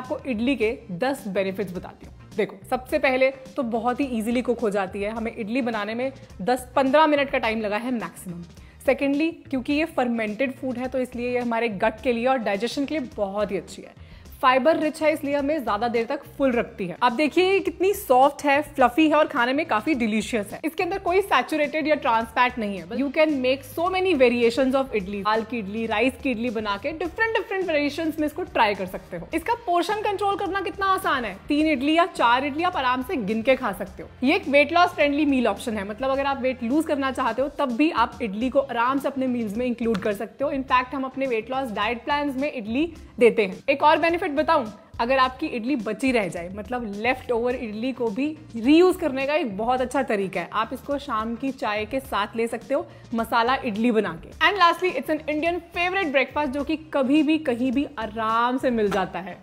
आपको इडली के 10 बेनिफिट्स बताती हूँ। देखो, सबसे पहले तो बहुत ही इजीली कुक हो जाती है। हमें इडली बनाने में 10-15 मिनट का टाइम लगा है मैक्सिमम सेकेंडली क्योंकि ये फर्मेंटेड फ़ूड है तो इसलिए ये हमारे गट के लिए और डाइजेशन के लिए बहुत ही अच्छी है। फाइबर रिच है, इसलिए हमें ज़्यादा देर तक फुल रखती है। आप देखिए कितनी सॉफ्ट है, फ्लफी है और खाने में काफ़ी डिलीशियस है। इसके अंदर कोई सैचुरेटेड या ट्रांसपैट नहीं है you can make so many variation of idli, दाल की इडली राइस की इडली बना के डिफरेंट डिफरेंट वेरिएशन में इसको ट्राई कर सकते हो। इसका पोर्शन कंट्रोल करना कितना आसान है? तीन इडली या चार इडली आप आराम से गिन के खा सकते हो। ये एक weight loss friendly meal option है मतलब अगर आप वेट लूज करना चाहते हो, तब भी आप इडली को आराम से अपने मील्स में इंक्लूड कर सकते हो। इनफैक्ट हम अपने वेट लॉस डाइट प्लान में इडली देते हैं। एक और बेनिफिट बताऊँ, अगर आपकी इडली बची रह जाए मतलब लेफ़्ट ओवर इडली को भी रीयूज करने का एक बहुत अच्छा तरीका है। आप इसको शाम की चाय के साथ ले सकते हो, मसाला इडली बना के। And lastly it's an Indian favourite breakfast जो कि कभी भी, कहीं भी आराम से मिल जाता है।